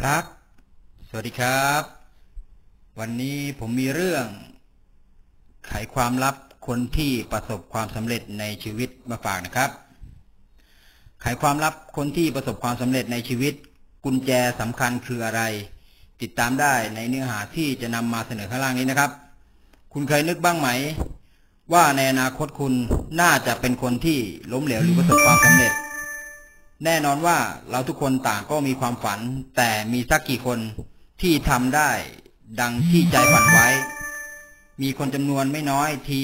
ครับ สวัสดีครับ วันนี้ผมมีเรื่อง ไขความลับคนที่ประสบความสำเร็จในชีวิตมาฝากนะครับ ไขความลับคนที่ประสบความสำเร็จในชีวิต กุญแจสำคัญคืออะไร ติดตามได้ในเนื้อหาที่จะนำมาเสนอข้างล่างนี้นะครับ คุณเคยนึกบ้างไหม ว่าในอนาคตคุณน่าจะเป็นคนที่ล้มเหลวหรือประสบความสำเร็จ แน่นอนว่าเราทุกคนต่างก็มีความฝัน แต่มีสักกี่คนที่ทำได้ดังที่ใจฝันไว้ มีคนจำนวนไม่น้อยที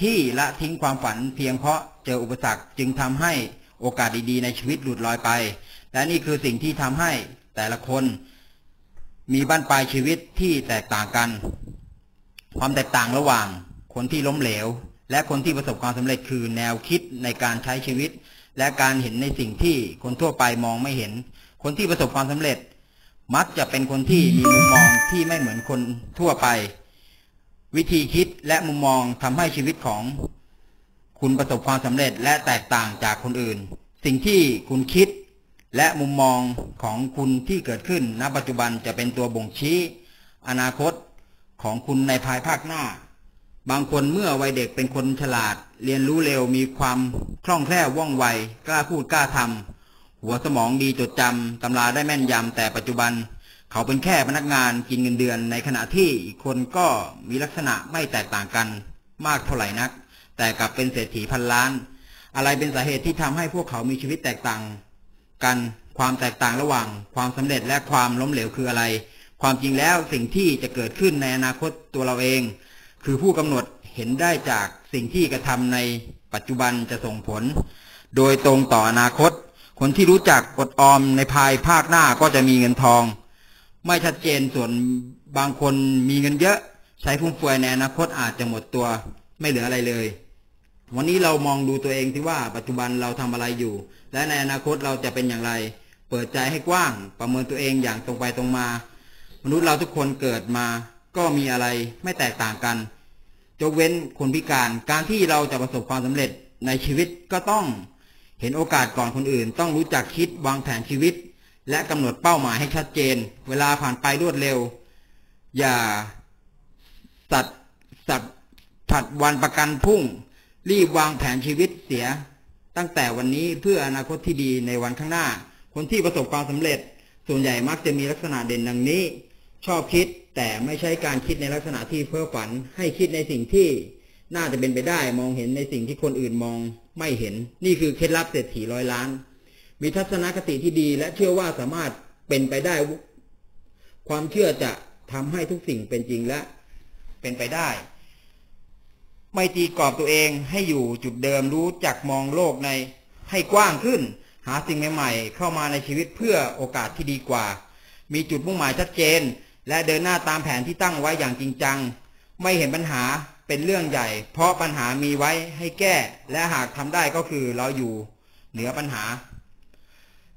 ที่ละทิ้งความฝันเพียงเพราะเจออุปสรรคจึงทำให้โอกาสดีๆ ในชีวิตหลุดลอยไป และนี่คือสิ่งที่ทำให้แต่ละคน มีบ้านปลายชีวิตที่แตกต่างกัน ความแตกต่างระหว่างคนที่ล้มเหลว และคนที่ประสบความสำเร็จคือแนวคิดในการใช้ชีวิต และการเห็นในสิ่งที่คนทั่วไปมองไม่เห็น คนที่ประสบความสำเร็จ มักจะเป็นคนที่มีมุมมองที่ไม่เหมือนคนทั่วไป วิธีคิดและมุมมองทำให้ชีวิตของคุณประสบความสำเร็จและแตกต่างจากคนอื่น สิ่งที่คุณคิดและมุมมองของคุณที่เกิดขึ้นณปัจจุบันจะเป็นตัวบ่งชี้ อนาคตของคุณในภายภาคหน้า บางคนเมื่อวัยเด็กเป็นคนฉลาด เรียนรู้เร็วมีความคล่องแคล่วว่องไว กล้าพูดกล้าทำหัวสมองดีจดจำตำราได้แม่นยำแต่ปัจจุบัน เขาเป็นแค่พนักงานกินเงินเดือน ในขณะที่อีกคนก็มีลักษณะไม่แตกต่างกัน มากเท่าไหร่นัก แต่กลับเป็นเศรษฐีพันล้าน อะไรเป็นสาเหตุที่ทำให้พวกเขามีชีวิตแตกต่าง กันความแตกต่างระหว่าง ความสำเร็จและความล้มเหลวคืออะไร ความจริงแล้วสิ่งที่จะเกิดขึ้นในอนาคตตัวเราเอง คือผู้กำหนดเห็นได้จากสิ่งที่กระทำในปัจจุบันจะส่งผล โดยตรงต่ออนาคต คนที่รู้จักอดออมในภายภาคหน้าก็จะมีเงินทอง ไม่ชัดเจนส่วนบางคนมีเงินเยอะ ใช้ฟุ่มเฟือยในอนาคตอาจจะหมดตัวไม่เหลืออะไรเลย วันนี้เรามองดูตัวเองที่ว่าปัจจุบันเราทำอะไรอยู่ และในอนาคตเราจะเป็นอย่างไร เปิดใจให้กว้าง ประเมินตัวเองอย่างตรงไปตรงมา มนุษย์เราทุกคนเกิดมา ก็มีอะไรไม่แตกต่างกันยกเว้นคนพิการการที่เราจะประสบความสำเร็จในชีวิตก็ต้องเห็นโอกาสก่อนคนอื่น ต้องรู้จักคิดวางแผนชีวิต และกำหนดเป้าหมายให้ชัดเจน เวลาผ่านไปรวดเร็ว อย่าสัตสัตผัดวันประกันพรุ่ง รีบวางแผนชีวิตเสีย ตั้งแต่วันนี้เพื่ออนาคตที่ดีในวันข้างหน้า คนที่ประสบความสำเร็จ ส่วนใหญ่มักจะมีลักษณะเด่นดังนี้ ชอบคิดแต่ไม่ใช่การคิดในลักษณะที่เพ้อฝัน ให้คิดในสิ่งที่น่าจะเป็นไปได้มองเห็นในสิ่งที่คนอื่นมองไม่เห็น นี่คือเคล็ดลับเศรษฐีร้อยล้าน มีทัศนคติที่ดีและเชื่อว่าสามารถเป็นไปได้ ความเชื่อจะทำให้ทุกสิ่งเป็นจริงและเป็นไปได้ ไม่ตีกรอบตัวเองให้อยู่จุดเดิมรู้จักมองโลกในให้กว้างขึ้น หาสิ่งใหม่ๆ เข้ามาในชีวิตเพื่อโอกาสที่ดีกว่า มีจุดมุ่งหมายชัดเจน และเดินหน้าตามแผนที่ตั้งไว้อย่างจริงจัง ไม่เห็นปัญหาเป็นเรื่องใหญ่ เพราะปัญหามีไว้ให้แก้ และหากทำได้ก็คือเราอยู่เหนือปัญหา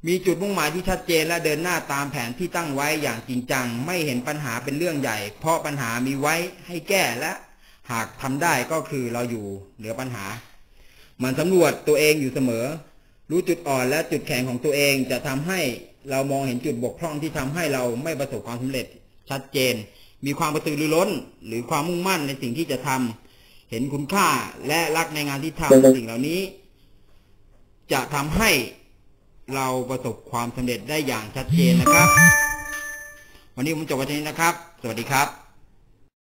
มีจุดมุ่งหมายที่ชัดเจนและเดินหน้าตามแผนที่ตั้งไว้อย่างจริงจัง ไม่เห็นปัญหาเป็นเรื่องใหญ่ เพราะปัญหามีไว้ให้แก้และ หากทำได้ก็คือเราอยู่เหนือปัญหา มันสำรวจตัวเองอยู่เสมอ รู้จุดอ่อนและจุดแข็งของตัวเองจะทำให้เรามองเห็นจุดบกพร่องที่ทำให้เราไม่ประสบความสำเร็จ ชัดเจน มีความกระตือรือร้น หรือความมุ่งมั่นในสิ่งที่จะทำเห็นคุณค่าและรักในงานที่ทำสิ่งเหล่านี้ จะทำให้เราประสบความสำเร็จได้อย่างชัดเจนนะครับ วันนี้ผมจบวันนี้นะครับ สวัสดีครับ